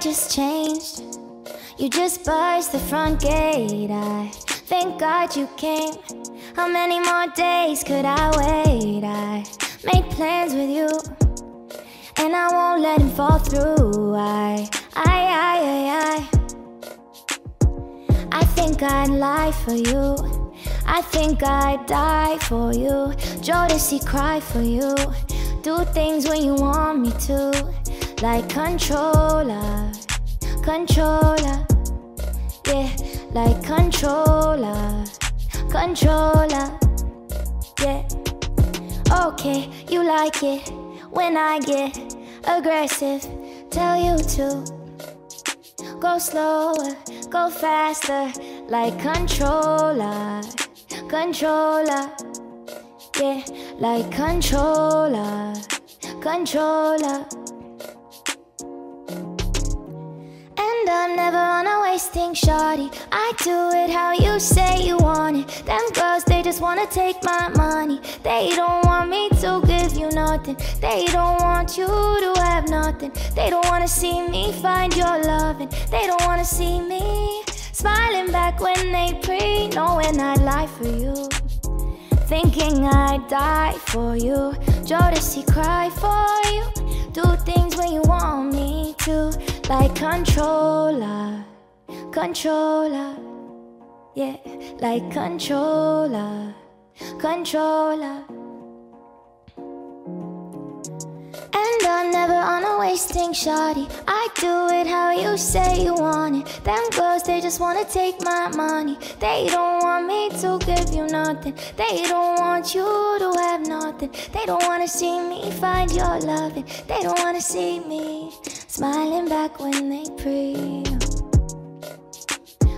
just changed. You just burst the front gate. I thank God you came. How many more days could I wait? I made plans with you, and I won't let him fall through. I, I, I, I, I. I think I'd lie for you. I think I'd die for you. Jodeci cry for you. Do things when you want me to. Like controlla, controlla. Yeah, like controlla, controlla. Yeah. Okay, you like it when I get aggressive. Tell you to go slower, go faster, like controlla, controlla. Yeah, like controlla, controlla. Never on a wasting shorty. I do it how you say you want it. Them girls, they just wanna take my money. They don't want me to give you nothing. They don't want you to have nothing. They don't wanna see me find your loving. They don't wanna see me smiling back when they pre, knowing I'd lie for you. Thinking I'd die for you. Jodeci cry for you. Do things when you want me. Like controlla, controlla. Yeah, like controlla, controlla. And I'm never on a wasting shorty. I do it how you say you want it. Girls, they just wanna take my money. They don't want me to give you nothing. They don't want you to have nothing. They don't wanna see me find your loving. They don't wanna see me smiling back when they pray.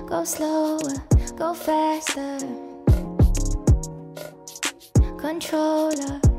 Go slower, go faster. Controlla.